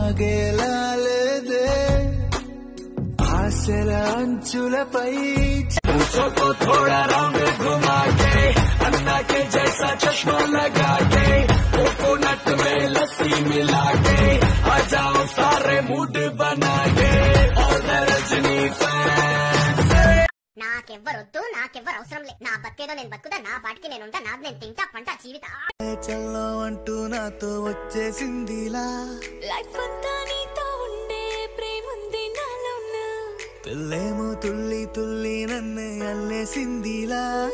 ఒకేలా లేదే ఆశల అంచులపై को थोड़ा राउंड घुमा के अन्ना के जैसा चश्मा लगा के कोकोनट में लस्सी मिला के आ जाओ सारे मूड बना के और रजनी फैन నాకెవ్వరొద్దు నాకెవ్వరు అవసరం లే నా బతికేదో నేను బతుకుతా నా పాటికి నేను ఉంటా నాది నేను తింటా పంట జీవిత చల్లో అంటూ నాతో వచ్చేసిందిలా. లైఫ్ అంతా నీతో ఉండే ప్రేముంది నాలోన? పిల్లేమో తుల్లి తుల్లి నన్ను అల్లేసిందిలా.